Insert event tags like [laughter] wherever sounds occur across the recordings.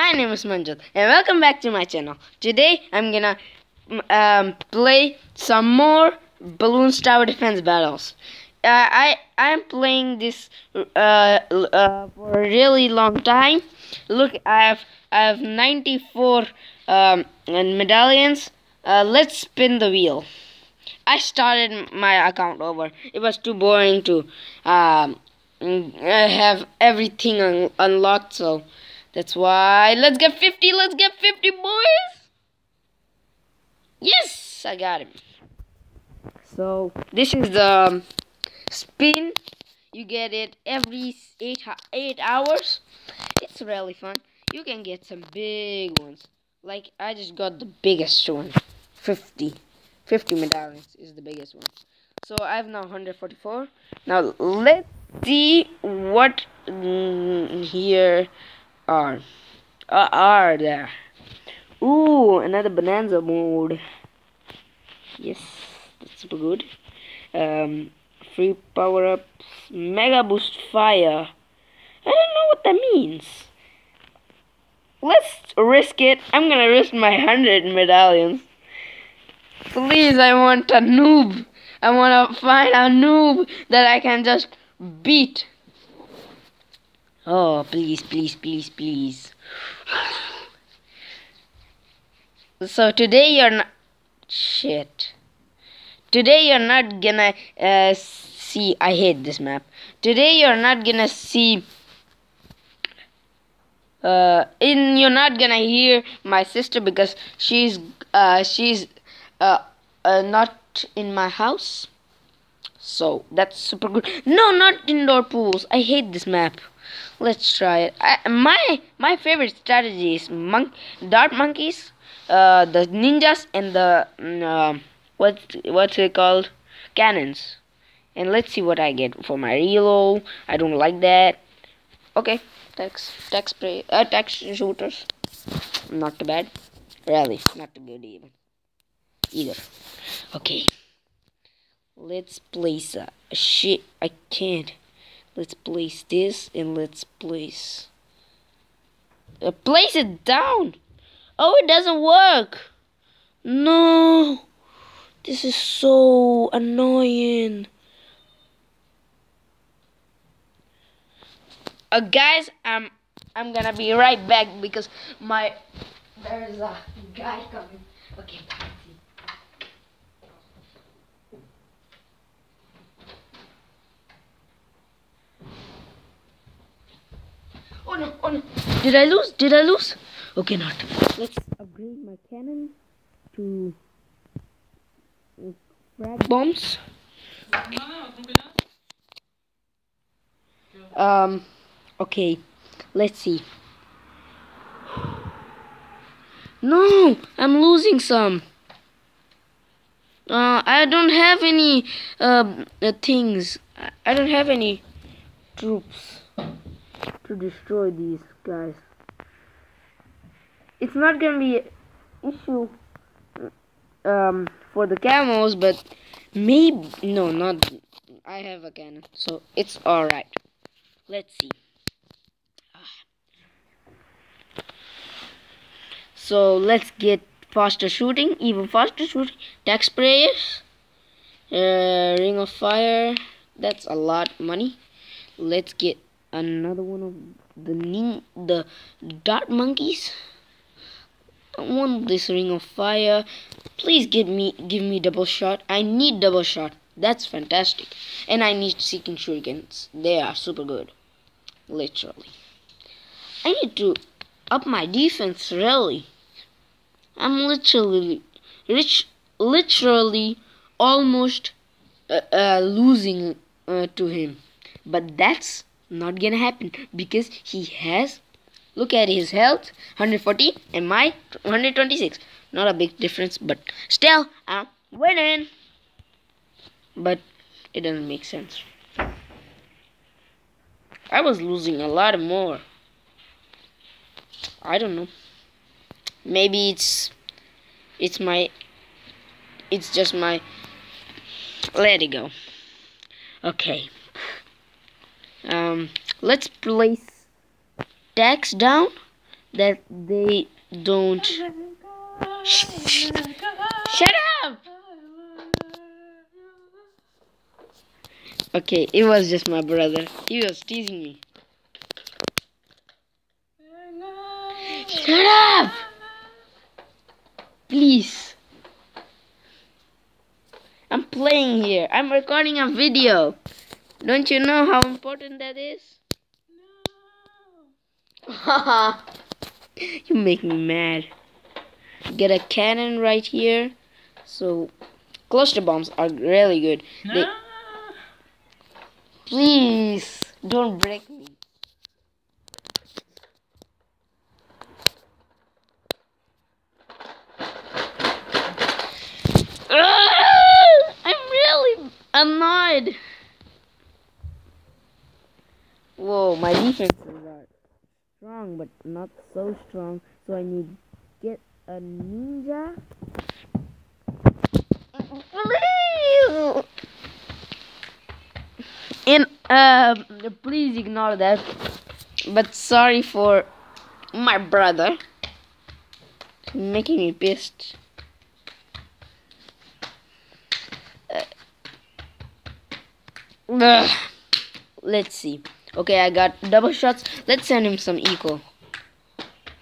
my name is Manjot and welcome back to my channel. Today I'm gonna um, play some more Bloons Tower Defense battles. Uh, I I'm playing this uh, uh, for a really long time. Look, I have I have 94 um, medallions. Uh, let's spin the wheel. I started my account over. It was too boring to um, have everything un unlocked, so that's why. Let's get 50. Let's get 50, boys. Yes, I got him. So this is the um, spin. You get it every eight eight hours. It's really fun. You can get some big ones. Like I just got the biggest one, 50. 50 medallions is the biggest one. So I have now 144. Now let's see what mm, here are uh, are there. Ooh, another bonanza mode. Yes, that's super good. Um, free power ups, mega boost fire. I don't know what that means. Let's risk it. I'm gonna risk my hundred medallions. Please, I want a noob. I want to find a noob that I can just beat. Oh, please, please, please, please. so today you're not... Shit. Today you're not gonna uh, see... I hate this map. Today you're not gonna see... Uh, in you're not gonna hear my sister because she's uh she's uh, uh not in my house so that's super good no not indoor pools i hate this map let's try it. I, my my favorite strategy is monk dart monkeys uh the ninjas and the uh, what what's it called? Cannons. And let's see what i get for my reload i don't like that. Okay text text spray uh tack shooters. Not too bad. Really not too good even. Either. Okay. Let's place a shit. I can't let's place this and let's place. Uh, place it down. Oh it doesn't work. No. This is so annoying. Uh, guys i'm i'm gonna be right back because my there's a guy coming. Okay Oh no, oh no. Did I lose? Did I lose? Okay, not. Let's upgrade my cannon to frag bombs. Um, okay. Let's see. No, I'm losing some. Uh, I don't have any uh, uh, things. I don't have any troops to destroy these guys. It's not gonna be an issue um, for the camels, but maybe no, not. I have a cannon, so it's all right. Let's see. So let's get faster shooting, even faster shooting. Tack sprayers, uh, ring of fire. That's a lot money. Let's get another one of the nin the dart monkeys. I want this ring of fire. Please give me give me double shot. I need double shot. That's fantastic. And I need seeking shurikens. They are super good. Literally. I need to up my defense really. I'm literally rich literally almost uh, uh, losing uh, to him. But that's not gonna happen because he has look at his health 140 and my 126 not a big difference but still i'm winning. But it doesn't make sense. I was losing a lot more. I don't know. Maybe it's it's my it's just my let it go. Okay um, let's place tax down that they don't. Shut up! Okay, it was just my brother. He was teasing me. Shut up! Please. I'm playing here. I'm recording a video. Don't you know how important that is? Haha. [laughs] you make me mad. Get a cannon right here. So, cluster bombs are really good. They, please, don't break me. Ah, I'm really annoyed. Whoa, my defenses are strong, but not so strong. So I need get a ninja. And um, please ignore that. But sorry for my brother making me pissed. Ugh. Let's see. Okay, I got double shots. Let's send him some eco.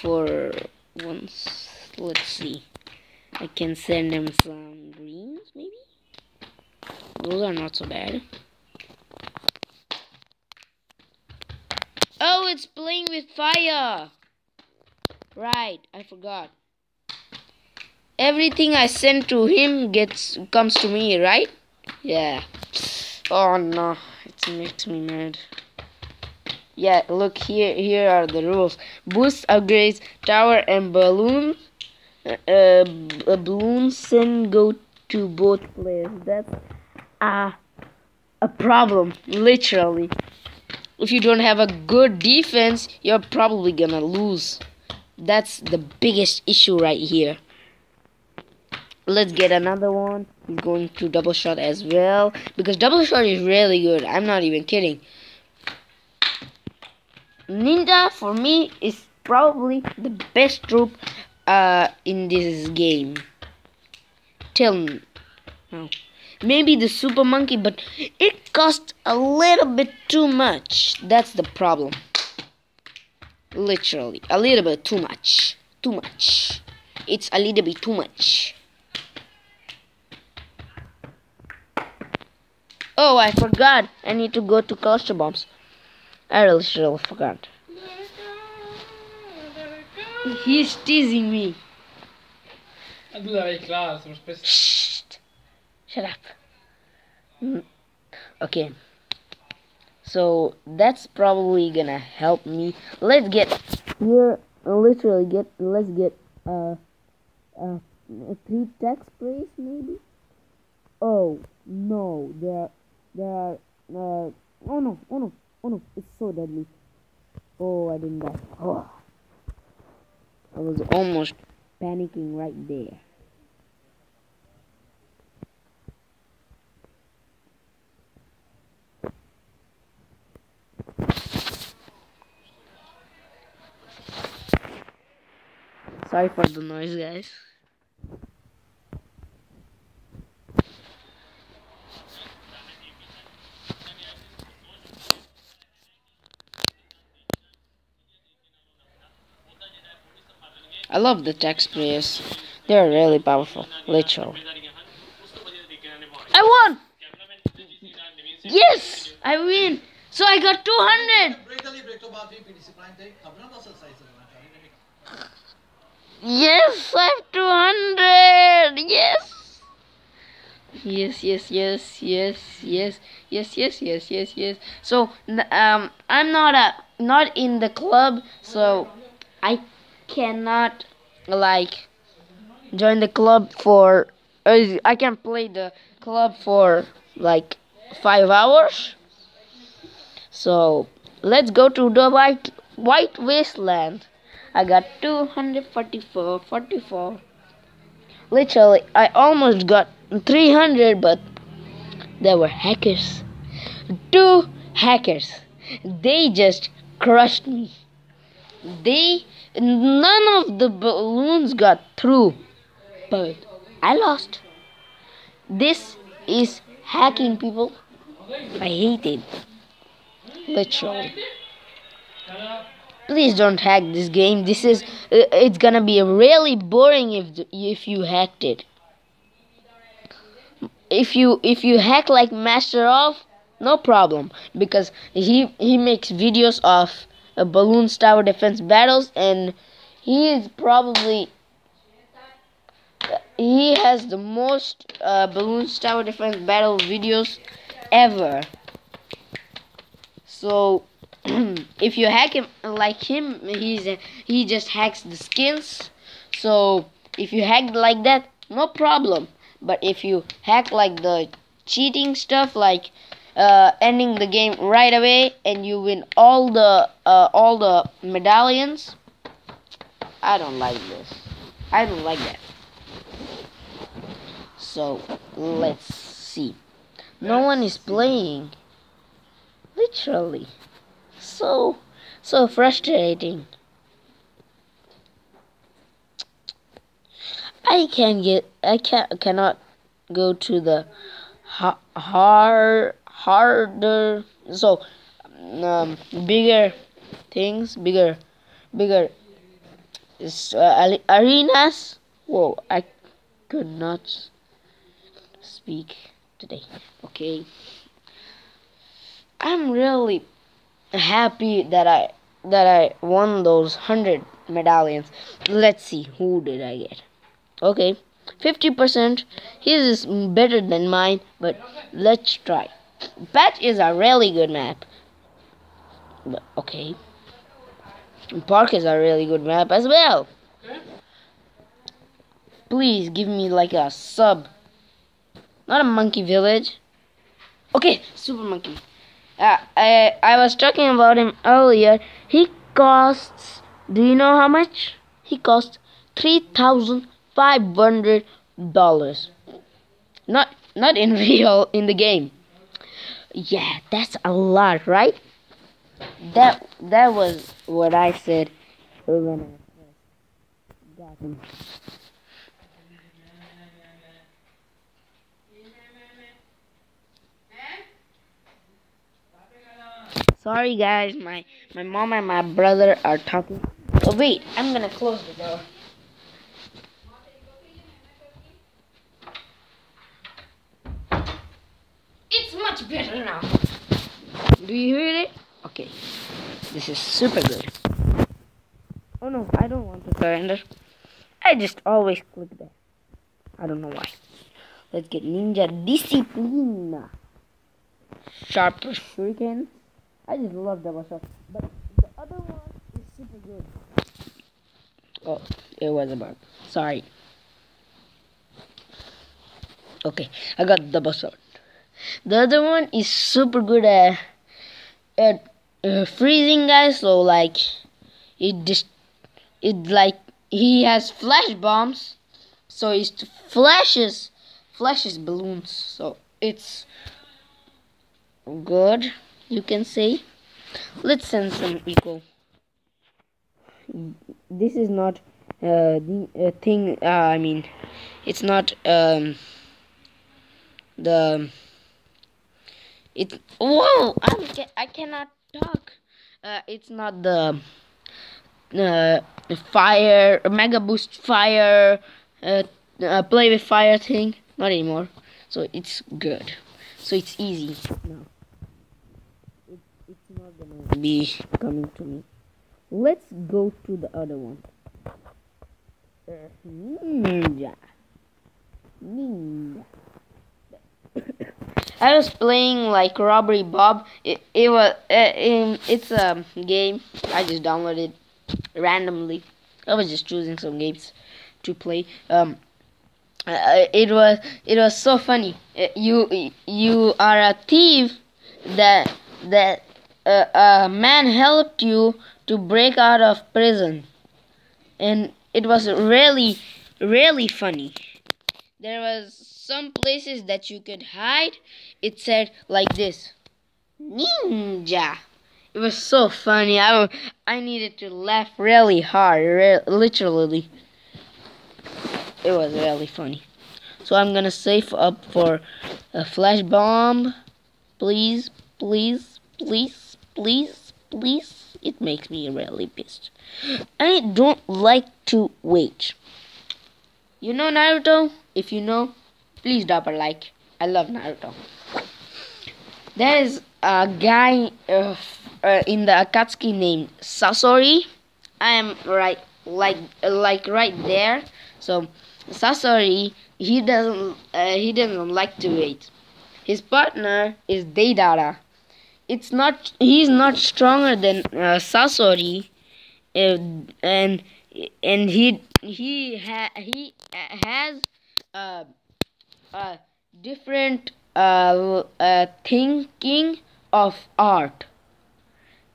For once. Let's see. I can send him some greens, maybe? Those are not so bad. Oh, it's playing with fire. Right, I forgot. Everything I send to him gets comes to me, right? Yeah. Oh no, it makes me mad. Yeah, look here. Here are the rules: boost, upgrades, tower, and balloon. Uh, uh, balloons can go to both players. That's a a problem, literally. If you don't have a good defense, you're probably gonna lose. That's the biggest issue right here. Let's get another one. He's going to double shot as well. Because double shot is really good. I'm not even kidding. Ninja for me is probably the best troop uh, in this game. Till now. Maybe the super monkey, but it costs a little bit too much. That's the problem. Literally, a little bit too much. Too much. It's a little bit too much. Oh, I forgot. I need to go to cluster bombs. I really, really forgot. He's teasing me. Du är väl klar som speciellt. Shh. Shut up. Mm. Okay. So that's probably gonna help me. Let's get here. Literally get. Let's get uh, uh, three tack sprays maybe. Oh no! There, there are. Uh, oh no! Oh no! Oh no! It's so deadly. Oh, I didn't die. Oh. I was almost panicking right there. Sorry for the noise, guys. I love the text players. They're really powerful, literal. I won! Yes! I win! So I got 200! Yes, I have 200! Yes! Yes, yes, yes, yes, yes, yes, yes, yes, yes, yes. So, um, I'm not a, not in the club, so I cannot like join the club for. Uh, I can play the club for like five hours. So let's go to the white white wasteland. I got 244, 44. Literally, I almost got 300, but there were hackers. Two hackers. They just crushed me. they none of the balloons got through, but I lost. This is hacking, people. I hate it. Literally. Please don't hack this game. This is uh, it's gonna be really boring if if you hacked it. If you if you hack like Master of, no problem because he he makes videos of Bloons tower defense battles and he is probably he has the most uh, Bloons tower defense battle videos ever. So [clears throat] if you hack him like him, he's he just hacks the skins. So if you hack like that, no problem. But if you hack like the cheating stuff, like uh, ending the game right away, and you win all the uh, all the medallions, I don't like this. I don't like that. So let's see. No one is playing. Literally so so frustrating. I can get I can cannot go to the ha- hard harder so um, bigger things bigger bigger uh, arenas whoa I could not speak today okay I'm really happy that I that I won those hundred medallions. Let's see who did I get. Okay, fifty percent. His is better than mine, but let's try. Patch is a really good map. But okay. Park is a really good map as well. Please give me like a sub. Not a monkey village. Okay, super monkey. Uh, I I was talking about him earlier. He costs. Do you know how much? He costs three thousand five hundred dollars. Not not in [laughs] real in the game. Yeah, that's a lot, right? That that was what I said when I got him. Sorry guys, my my mom and my brother are talking. Oh wait, I'm gonna close the door. Much better now. Do you hear it? Okay. This is super good. Oh no, I don't want to surrender. I just always click that. I don't know why. Let's get Ninja Discipline. Sharper Shuriken. I just love double shot. But the other one is super good. Oh, it was a bug. Sorry. Okay, I got double shot. The other one is super good at, at uh, freezing guys. So like, it just it like he has flash bombs. So it flashes flashes balloons. So it's good you can say let's send some eco this is not uh, the uh, thing uh, I mean it's not um, the it whoa I'm, I cannot talk uh, it's not the uh, fire mega boost fire uh, uh, play with fire thing not anymore so it's good so it's easy now it's not gonna be coming to me. Let's go to the other one. Ninja. Ninja. I was playing like Robbery Bob. It, it was uh, it's a game I just downloaded randomly. I was just choosing some games to play. Um, uh, it was it was so funny. Uh, you you are a thief that that a man helped you to break out of prison and it was really really funny there was some places that you could hide it said like this ninja It was so funny. I, I needed to laugh really hard, re- literally. It was really funny. So I'm gonna save up for a flash bomb. Please, please, please, please, please. It makes me really pissed. I don't like to wait. You know Naruto? If you know, please drop a like. I love Naruto. There is a guy uh, uh, in the Akatsuki named Sasori. I am right, like, like right there. So Sasori, he doesn't, uh, he doesn't like to wait. His partner is Deidara. It's not, he's not stronger than uh, Sasori, uh, and and he he ha, he has uh, a different uh, uh, thinking of art.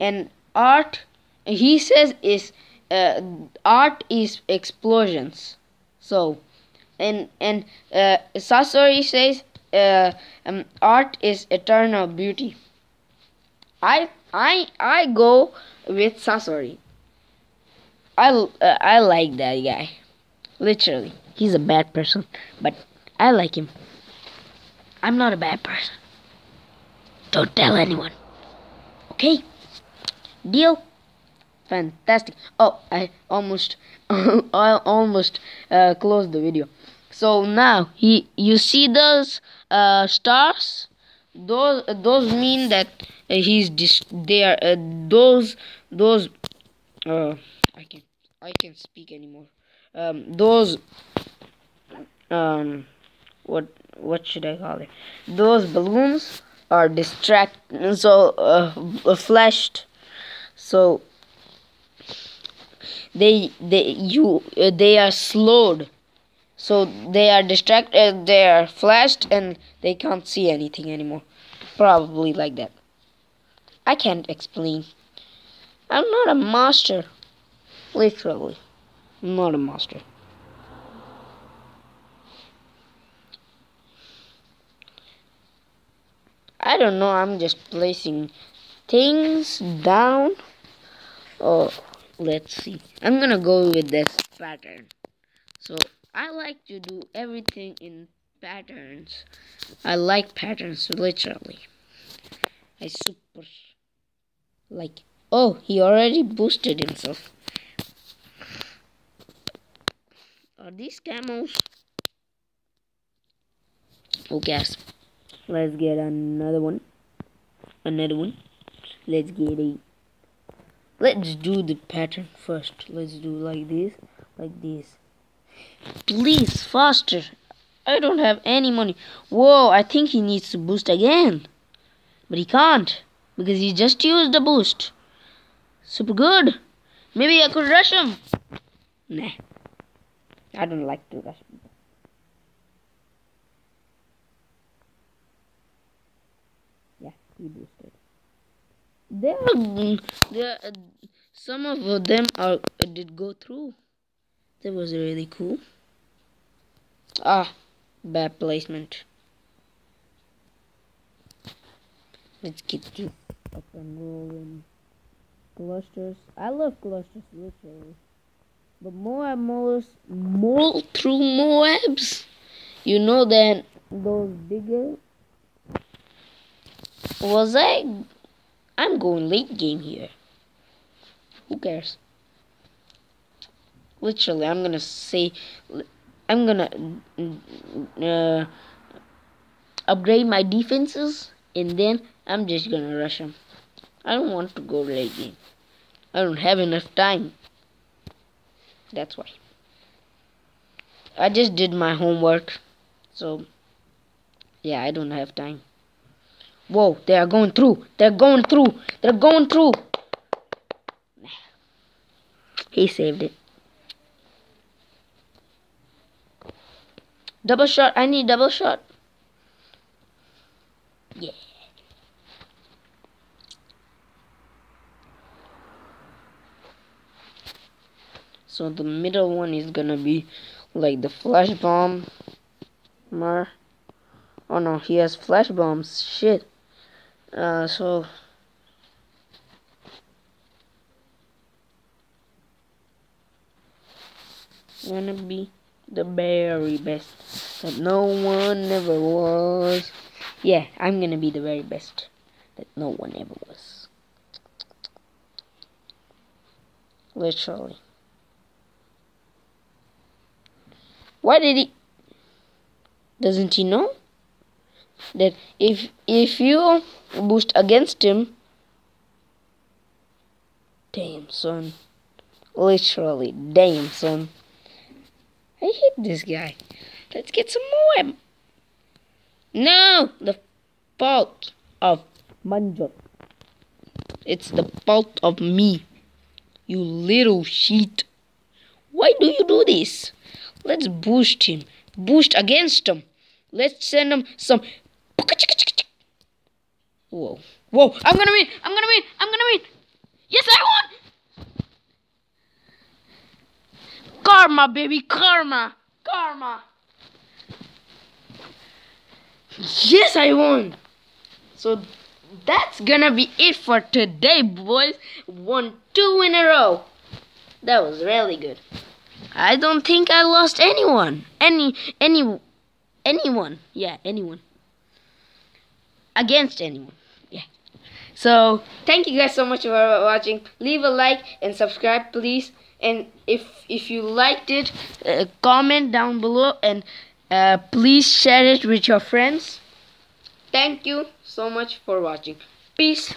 And art he says is uh, art is explosions. So and and uh, Sasori says uh, um, art is eternal beauty. I I I go with Sasori. I uh, I like that guy. Literally he's a bad person but I like him. I'm not a bad person. Don't tell anyone. Okay? Deal? Fantastic. Oh i almost [laughs] i almost uh, closed the video. So now he you see those uh, stars? Those those mean that uh, he's dis- they are uh, those those uh, i can i can't speak anymore. Um, those um what what should i call it? Those balloons are distract so uh, flashed. So they they you uh, they are slowed. So they are distracted they are flashed and they can't see anything anymore. Probably like that. I can't explain. I'm not a master. Literally. I'm not a master i don't know i'm just placing things down. Oh let's see. I'm gonna go with this pattern. So i like to do everything in patterns. I like patterns literally. I super like oh he already boosted himself. Are these camels who oh, cares let's get another one. Another one. Let's get a let's do the pattern first. Let's do like this like this. Please faster. I don't have any money. Whoa i think he needs to boost again. But he can't because he just used the boost. Super good. Maybe i could rush him. Nah. I don't like to rush boosted. There are, there are, some of them are did go through. That was really cool. Ah bad placement. Let's get this up and rolling. Clusters. I love clusters literally. But moab moles mole through moabs you know that those bigger was i I'm going late game here. Who cares? Literally, I'm gonna say, I'm gonna uh, upgrade my defenses, and then I'm just gonna rush them. I don't want to go late game. I don't have enough time. That's why. I just did my homework, so yeah, I don't have time. Whoa, they are going through. They're going through. They're going through. He saved it. Double shot. I need double shot. Yeah. So the middle one is gonna be like the flash bomb. Mer. Oh no, he has flash bombs. Shit. Uh, so gonna be the very best that no one ever was. Yeah, I'm gonna be the very best that no one ever was. Literally. Why did he? Doesn't he know? That if if you boost against him, damn son, literally damn son. I hate this guy. Let's get some more. No, the fault of Manjot. It's the fault of me. You little shit. Why do you do this? Let's boost him. Boost against him. Let's send him some. Whoa. Whoa. I'm gonna win. I'm gonna win. I'm gonna win. Yes, I won. Karma, baby. Karma. Karma. Yes, I won. So that's gonna be it for today, boys. Won two in a row. That was really good. I don't think I lost anyone. Any, any, anyone. Yeah, anyone. Against anyone. Yeah. So thank you guys so much for watching. Leave a like and subscribe, please. And if if you liked it, uh, comment down below and uh, please share it with your friends. Thank you so much for watching. Peace.